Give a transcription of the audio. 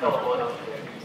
colaboram.